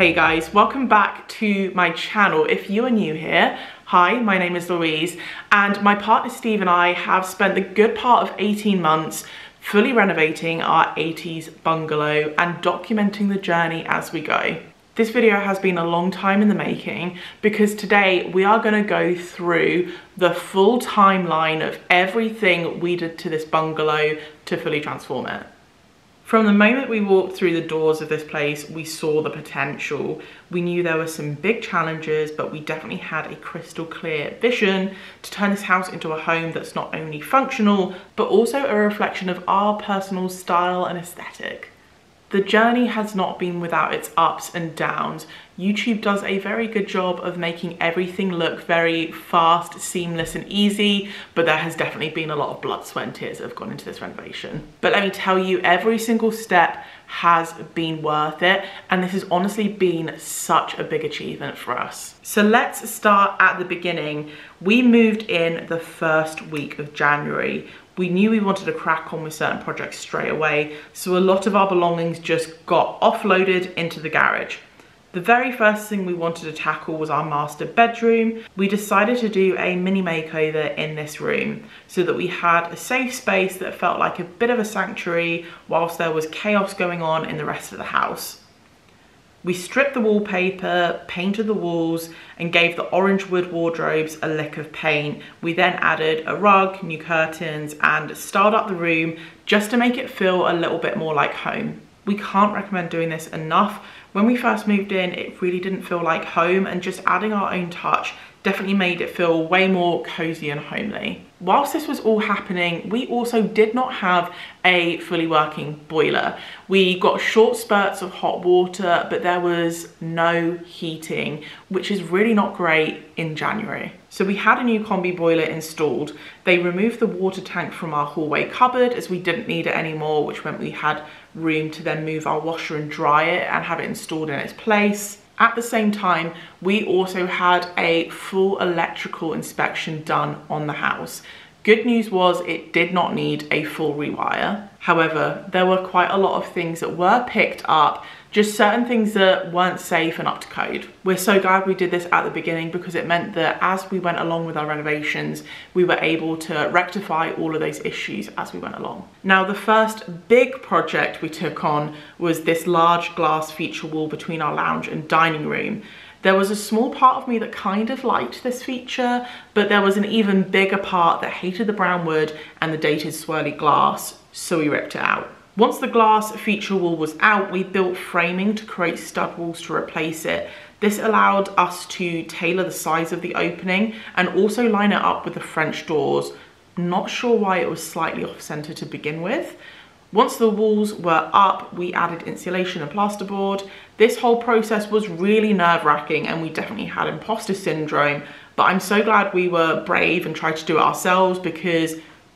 Hey guys, welcome back to my channel. If you are new here, hi, my name is Louise and my partner Steve and I have spent the good part of 18 months fully renovating our 80s bungalow and documenting the journey as we go. This video has been a long time in the making because today we are going to go through the full timeline of everything we did to this bungalow to fully transform it. From the moment we walked through the doors of this place, we saw the potential. We knew there were some big challenges, but we definitely had a crystal clear vision to turn this house into a home that's not only functional, but also a reflection of our personal style and aesthetic. The journey has not been without its ups and downs. YouTube does a very good job of making everything look very fast, seamless and easy, but there has definitely been a lot of blood, sweat and tears that have gone into this renovation. But let me tell you, every single step has been worth it and this has honestly been such a big achievement for us. So let's start at the beginning. We moved in the first week of January we knew we wanted to crack on with certain projects straight away, so a lot of our belongings just got offloaded into the garage. The very first thing we wanted to tackle was our master bedroom. We decided to do a mini makeover in this room so that we had a safe space that felt like a bit of a sanctuary whilst there was chaos going on in the rest of the house. We stripped the wallpaper, painted the walls, and gave the orange wood wardrobes a lick of paint. We then added a rug, new curtains, and styled up the room just to make it feel a little bit more like home. We can't recommend doing this enough. When we first moved in, it really didn't feel like home, and just adding our own touch definitely made it feel way more cozy and homely. Whilst this was all happening, we also did not have a fully working boiler. We got short spurts of hot water, but there was no heating, which is really not great in January. So we had a new combi boiler installed. They removed the water tank from our hallway cupboard as we didn't need it anymore, which meant we had room to then move our washer and dryer it and have it installed in its place. At the same time, we also had a full electrical inspection done on the house. Good news was it did not need a full rewire. However, there were quite a lot of things that were picked up just certain things that weren't safe and up to code. We're so glad we did this at the beginning because it meant that as we went along with our renovations, we were able to rectify all of those issues as we went along. Now, the first big project we took on was this large glass feature wall between our lounge and dining room. There was a small part of me that kind of liked this feature, but there was an even bigger part that hated the brown wood and the dated swirly glass, so we ripped it out. Once the glass feature wall was out, we built framing to create stud walls to replace it. This allowed us to tailor the size of the opening and also line it up with the French doors. Not sure why it was slightly off center to begin with. Once the walls were up, we added insulation and plasterboard. This whole process was really nerve wracking and we definitely had imposter syndrome, but I'm so glad we were brave and tried to do it ourselves because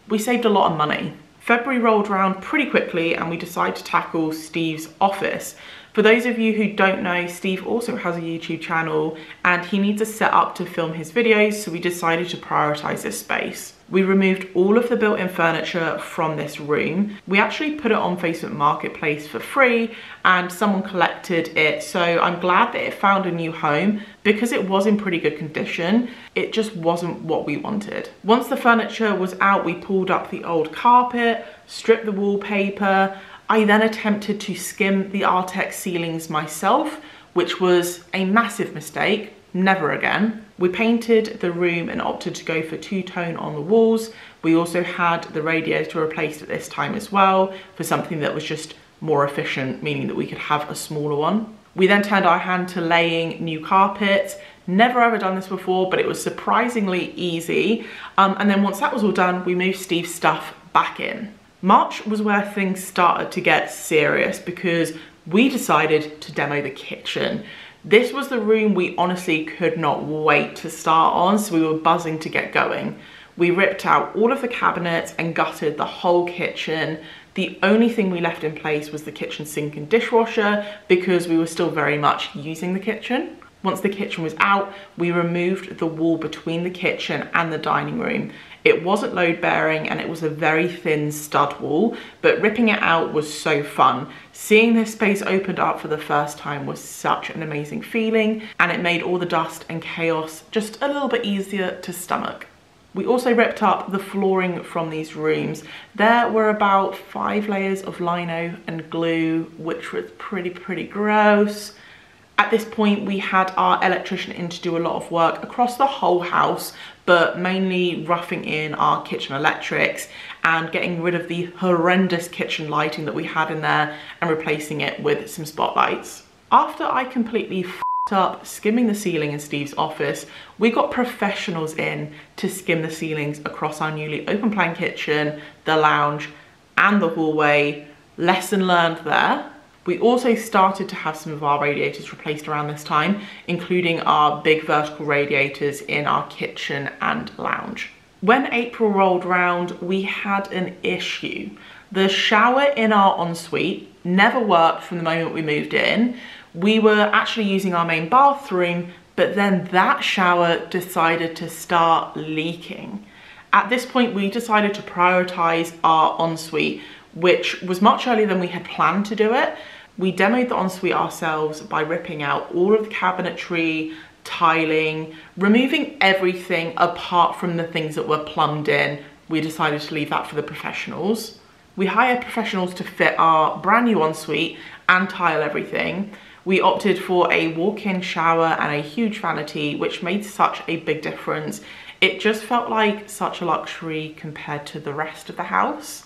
we saved a lot of money. February rolled around pretty quickly and we decided to tackle Steve's office. For those of you who don't know, Steve also has a YouTube channel and he needs a setup to film his videos, so we decided to prioritize this space. We removed all of the built-in furniture from this room. We actually put it on Facebook Marketplace for free and someone collected it. So I'm glad that it found a new home because it was in pretty good condition. It just wasn't what we wanted. Once the furniture was out, we pulled up the old carpet, stripped the wallpaper. I then attempted to skim the Artex ceilings myself, which was a massive mistake never again. We painted the room and opted to go for two-tone on the walls. We also had the radiator replaced at this time as well for something that was just more efficient, meaning that we could have a smaller one. We then turned our hand to laying new carpet. Never ever done this before, but it was surprisingly easy. Um, and then once that was all done, we moved Steve's stuff back in. March was where things started to get serious because we decided to demo the kitchen. This was the room we honestly could not wait to start on, so we were buzzing to get going. We ripped out all of the cabinets and gutted the whole kitchen. The only thing we left in place was the kitchen sink and dishwasher because we were still very much using the kitchen. Once the kitchen was out, we removed the wall between the kitchen and the dining room. It wasn't load bearing and it was a very thin stud wall, but ripping it out was so fun. Seeing this space opened up for the first time was such an amazing feeling and it made all the dust and chaos just a little bit easier to stomach. We also ripped up the flooring from these rooms. There were about five layers of lino and glue, which was pretty, pretty gross. At this point, we had our electrician in to do a lot of work across the whole house, but mainly roughing in our kitchen electrics and getting rid of the horrendous kitchen lighting that we had in there and replacing it with some spotlights. After I completely up skimming the ceiling in Steve's office, we got professionals in to skim the ceilings across our newly open plan kitchen, the lounge and the hallway. Lesson learned there. We also started to have some of our radiators replaced around this time, including our big vertical radiators in our kitchen and lounge. When April rolled round, we had an issue. The shower in our ensuite never worked from the moment we moved in. We were actually using our main bathroom, but then that shower decided to start leaking. At this point, we decided to prioritize our ensuite, which was much earlier than we had planned to do it. We demoed the ensuite ourselves by ripping out all of the cabinetry, tiling, removing everything apart from the things that were plumbed in. We decided to leave that for the professionals. We hired professionals to fit our brand new ensuite and tile everything. We opted for a walk-in shower and a huge vanity, which made such a big difference. It just felt like such a luxury compared to the rest of the house.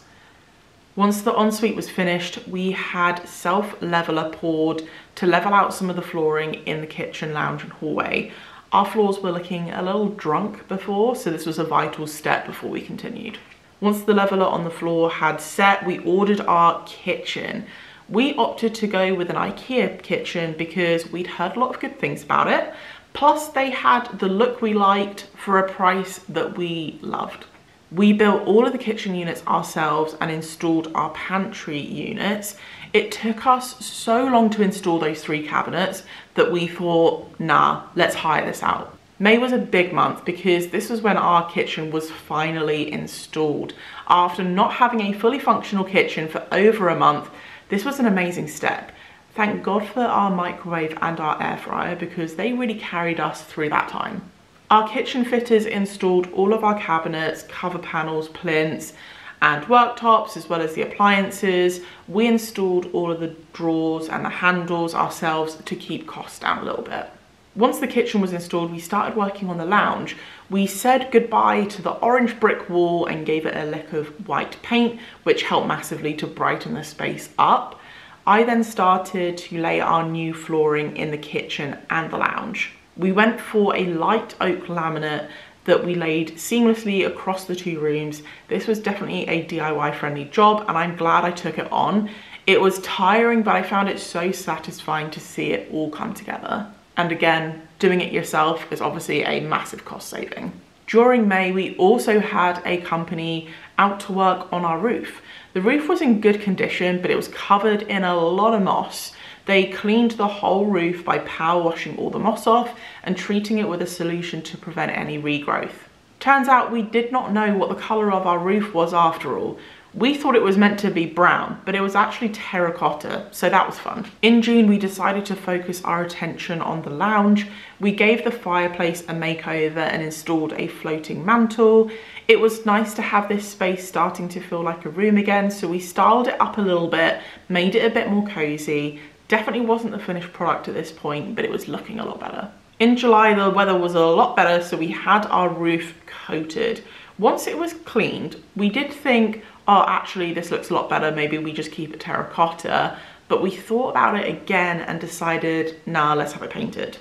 Once the ensuite was finished, we had self-leveler poured to level out some of the flooring in the kitchen, lounge and hallway. Our floors were looking a little drunk before, so this was a vital step before we continued. Once the leveler on the floor had set, we ordered our kitchen. We opted to go with an IKEA kitchen because we'd heard a lot of good things about it. Plus they had the look we liked for a price that we loved. We built all of the kitchen units ourselves and installed our pantry units. It took us so long to install those three cabinets that we thought, nah, let's hire this out. May was a big month because this was when our kitchen was finally installed. After not having a fully functional kitchen for over a month, this was an amazing step. Thank God for our microwave and our air fryer because they really carried us through that time. Our kitchen fitters installed all of our cabinets, cover panels, plinths, and worktops, as well as the appliances. We installed all of the drawers and the handles ourselves to keep costs down a little bit. Once the kitchen was installed, we started working on the lounge. We said goodbye to the orange brick wall and gave it a lick of white paint, which helped massively to brighten the space up. I then started to lay our new flooring in the kitchen and the lounge. We went for a light oak laminate that we laid seamlessly across the two rooms. This was definitely a DIY friendly job and I'm glad I took it on. It was tiring, but I found it so satisfying to see it all come together. And again, doing it yourself is obviously a massive cost saving. During May, we also had a company out to work on our roof. The roof was in good condition, but it was covered in a lot of moss. They cleaned the whole roof by power washing all the moss off and treating it with a solution to prevent any regrowth. Turns out we did not know what the colour of our roof was after all. We thought it was meant to be brown, but it was actually terracotta, so that was fun. In June, we decided to focus our attention on the lounge. We gave the fireplace a makeover and installed a floating mantle. It was nice to have this space starting to feel like a room again, so we styled it up a little bit, made it a bit more cozy, Definitely wasn't the finished product at this point, but it was looking a lot better. In July, the weather was a lot better, so we had our roof coated. Once it was cleaned, we did think, oh, actually, this looks a lot better. Maybe we just keep it terracotta. But we thought about it again and decided, nah, let's have it painted.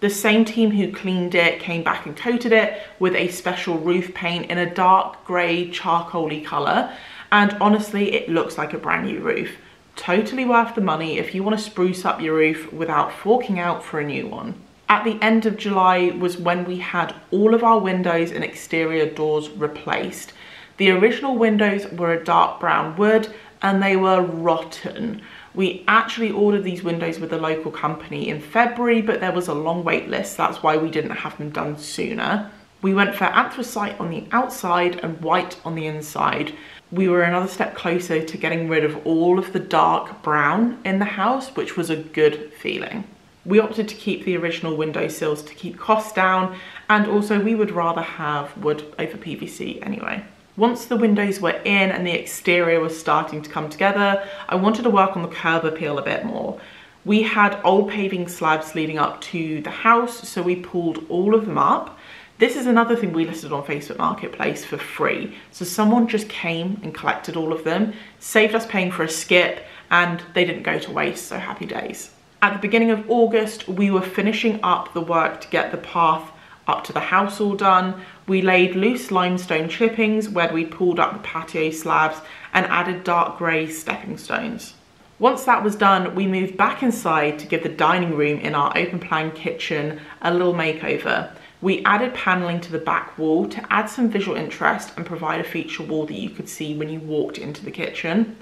The same team who cleaned it came back and coated it with a special roof paint in a dark grey charcoaly colour. And honestly, it looks like a brand new roof totally worth the money if you want to spruce up your roof without forking out for a new one. At the end of July was when we had all of our windows and exterior doors replaced. The original windows were a dark brown wood and they were rotten. We actually ordered these windows with a local company in February, but there was a long wait list. That's why we didn't have them done sooner. We went for anthracite on the outside and white on the inside. We were another step closer to getting rid of all of the dark brown in the house, which was a good feeling. We opted to keep the original window sills to keep costs down, and also we would rather have wood over PVC anyway. Once the windows were in and the exterior was starting to come together, I wanted to work on the curb appeal a bit more. We had old paving slabs leading up to the house, so we pulled all of them up. This is another thing we listed on Facebook Marketplace for free. So someone just came and collected all of them, saved us paying for a skip, and they didn't go to waste, so happy days. At the beginning of August, we were finishing up the work to get the path up to the house all done. We laid loose limestone chippings where we pulled up the patio slabs and added dark grey stepping stones. Once that was done, we moved back inside to give the dining room in our open plan kitchen a little makeover. We added panelling to the back wall to add some visual interest and provide a feature wall that you could see when you walked into the kitchen.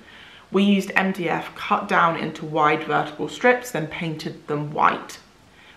We used MDF cut down into wide vertical strips, then painted them white.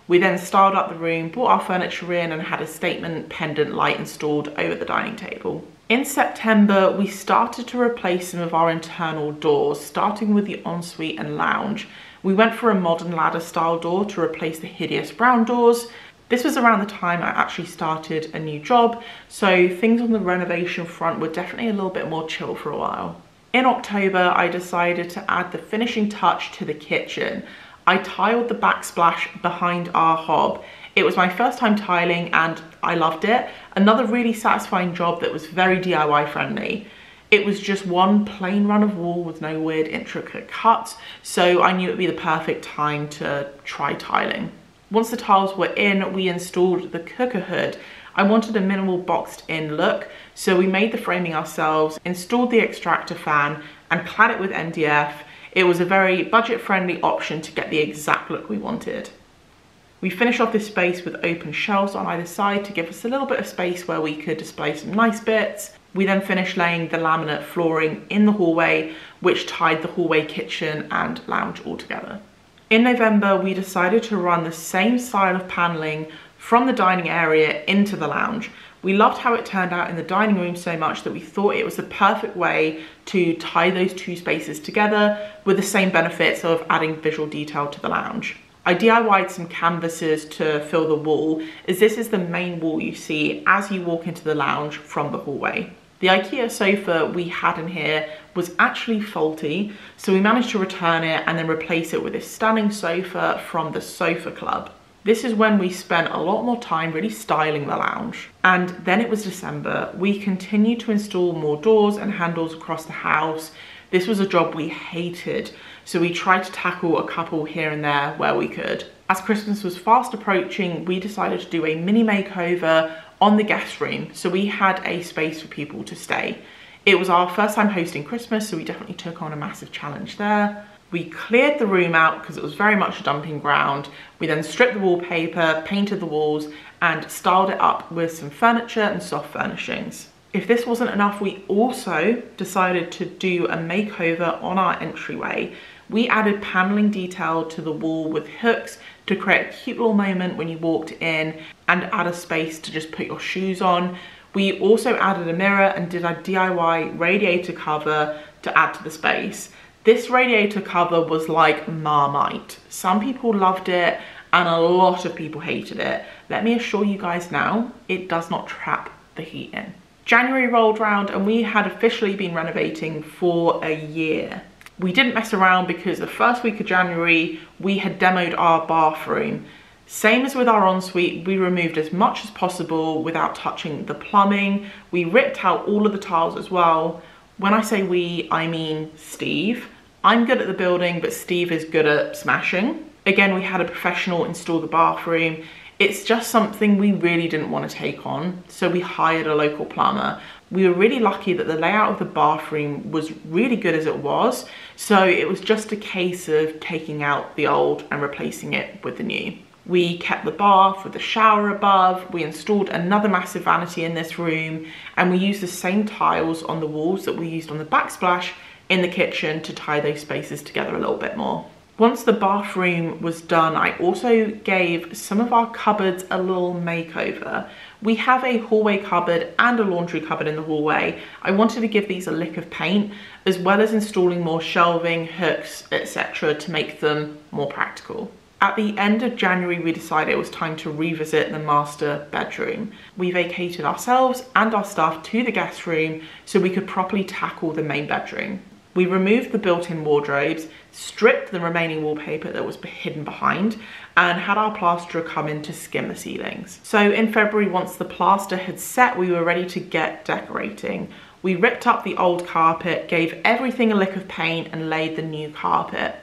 We then styled up the room, brought our furniture in and had a statement pendant light installed over the dining table. In September, we started to replace some of our internal doors, starting with the ensuite and lounge. We went for a modern ladder style door to replace the hideous brown doors. This was around the time I actually started a new job, so things on the renovation front were definitely a little bit more chill for a while. In October, I decided to add the finishing touch to the kitchen. I tiled the backsplash behind our hob. It was my first time tiling and I loved it. Another really satisfying job that was very DIY friendly. It was just one plain run of wall with no weird intricate cuts, so I knew it would be the perfect time to try tiling. Once the tiles were in, we installed the cooker hood. I wanted a minimal boxed in look, so we made the framing ourselves, installed the extractor fan and clad it with MDF it was a very budget friendly option to get the exact look we wanted. We finished off this space with open shelves on either side to give us a little bit of space where we could display some nice bits. We then finished laying the laminate flooring in the hallway, which tied the hallway kitchen and lounge all together. In November, we decided to run the same style of paneling from the dining area into the lounge. We loved how it turned out in the dining room so much that we thought it was the perfect way to tie those two spaces together with the same benefits of adding visual detail to the lounge. I DIY'd some canvases to fill the wall as this is the main wall you see as you walk into the lounge from the hallway. The Ikea sofa we had in here was actually faulty, so we managed to return it and then replace it with this stunning sofa from the Sofa Club. This is when we spent a lot more time really styling the lounge. And then it was December. We continued to install more doors and handles across the house. This was a job we hated, so we tried to tackle a couple here and there where we could. As Christmas was fast approaching, we decided to do a mini makeover on the guest room, so we had a space for people to stay. It was our first time hosting Christmas, so we definitely took on a massive challenge there. We cleared the room out because it was very much a dumping ground. We then stripped the wallpaper, painted the walls and styled it up with some furniture and soft furnishings. If this wasn't enough, we also decided to do a makeover on our entryway. We added paneling detail to the wall with hooks to create a cute little moment when you walked in and add a space to just put your shoes on. We also added a mirror and did a DIY radiator cover to add to the space. This radiator cover was like Marmite. Some people loved it and a lot of people hated it. Let me assure you guys now, it does not trap the heat in. January rolled round and we had officially been renovating for a year. We didn't mess around because the first week of January, we had demoed our bathroom. Same as with our ensuite, we removed as much as possible without touching the plumbing. We ripped out all of the tiles as well. When I say we, I mean Steve. I'm good at the building, but Steve is good at smashing. Again, we had a professional install the bathroom. It's just something we really didn't want to take on, so we hired a local plumber. We were really lucky that the layout of the bathroom was really good as it was, so it was just a case of taking out the old and replacing it with the new. We kept the bath with the shower above, we installed another massive vanity in this room, and we used the same tiles on the walls that we used on the backsplash in the kitchen to tie those spaces together a little bit more. Once the bathroom was done, I also gave some of our cupboards a little makeover. We have a hallway cupboard and a laundry cupboard in the hallway. I wanted to give these a lick of paint, as well as installing more shelving, hooks, etc. to make them more practical. At the end of January, we decided it was time to revisit the master bedroom. We vacated ourselves and our stuff to the guest room so we could properly tackle the main bedroom. We removed the built-in wardrobes, stripped the remaining wallpaper that was hidden behind, and had our plasterer come in to skim the ceilings. So in February, once the plaster had set, we were ready to get decorating. We ripped up the old carpet, gave everything a lick of paint, and laid the new carpet.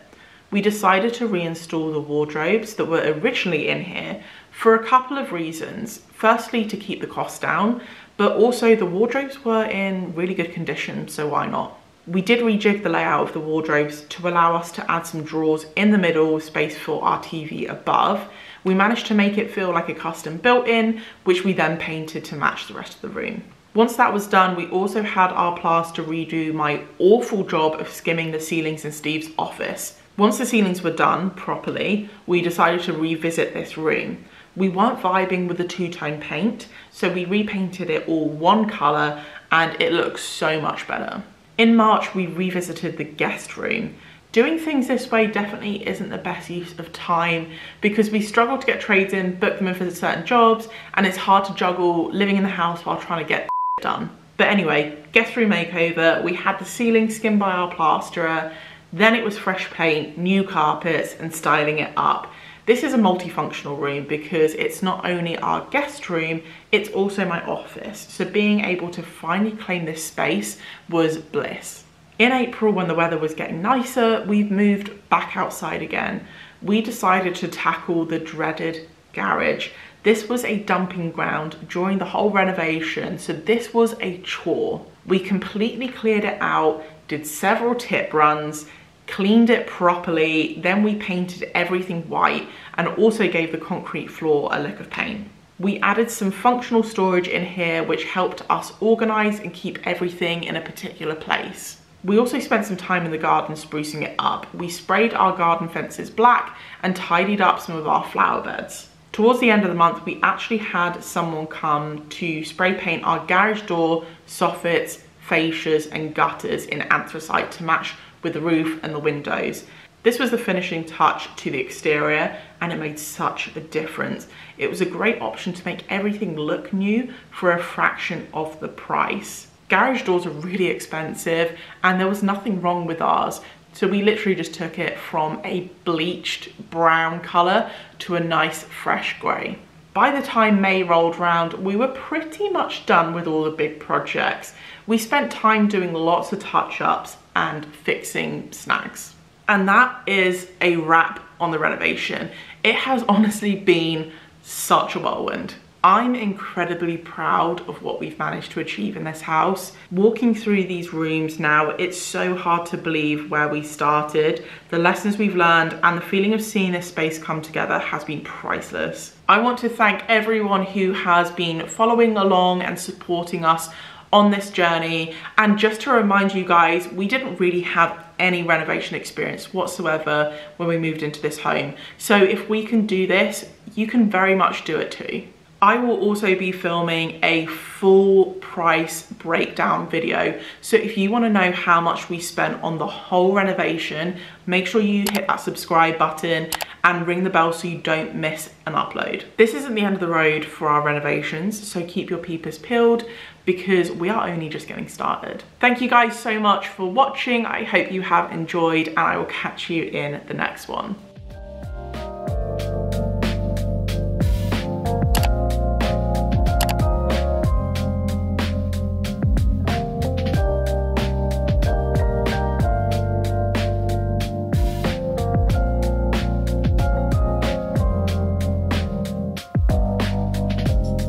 We decided to reinstall the wardrobes that were originally in here for a couple of reasons. Firstly, to keep the cost down, but also the wardrobes were in really good condition, so why not? We did rejig the layout of the wardrobes to allow us to add some drawers in the middle, space for our TV above. We managed to make it feel like a custom built-in, which we then painted to match the rest of the room. Once that was done, we also had our plaster redo my awful job of skimming the ceilings in Steve's office. Once the ceilings were done properly, we decided to revisit this room. We weren't vibing with the two-tone paint, so we repainted it all one colour and it looks so much better. In March, we revisited the guest room. Doing things this way definitely isn't the best use of time because we struggle to get trades in, book them in for certain jobs, and it's hard to juggle living in the house while trying to get done. But anyway, guest room makeover, we had the ceiling skimmed by our plasterer, then it was fresh paint, new carpets, and styling it up. This is a multifunctional room because it's not only our guest room, it's also my office. So being able to finally claim this space was bliss. In April, when the weather was getting nicer, we've moved back outside again. We decided to tackle the dreaded garage. This was a dumping ground during the whole renovation, so this was a chore. We completely cleared it out, did several tip runs, cleaned it properly, then we painted everything white and also gave the concrete floor a lick of paint. We added some functional storage in here which helped us organise and keep everything in a particular place. We also spent some time in the garden sprucing it up. We sprayed our garden fences black and tidied up some of our flower beds. Towards the end of the month, we actually had someone come to spray paint our garage door, soffits, fascias and gutters in anthracite to match with the roof and the windows. This was the finishing touch to the exterior and it made such a difference. It was a great option to make everything look new for a fraction of the price. Garage doors are really expensive and there was nothing wrong with ours. So we literally just took it from a bleached brown color to a nice fresh gray. By the time May rolled round, we were pretty much done with all the big projects. We spent time doing lots of touch-ups and fixing snags. And that is a wrap on the renovation. It has honestly been such a whirlwind. I'm incredibly proud of what we've managed to achieve in this house. Walking through these rooms now, it's so hard to believe where we started. The lessons we've learned and the feeling of seeing this space come together has been priceless. I want to thank everyone who has been following along and supporting us on this journey. And just to remind you guys, we didn't really have any renovation experience whatsoever when we moved into this home. So if we can do this, you can very much do it too. I will also be filming a full price breakdown video. So if you wanna know how much we spent on the whole renovation, make sure you hit that subscribe button and ring the bell so you don't miss an upload. This isn't the end of the road for our renovations, so keep your peepers peeled because we are only just getting started. Thank you guys so much for watching. I hope you have enjoyed and I will catch you in the next one.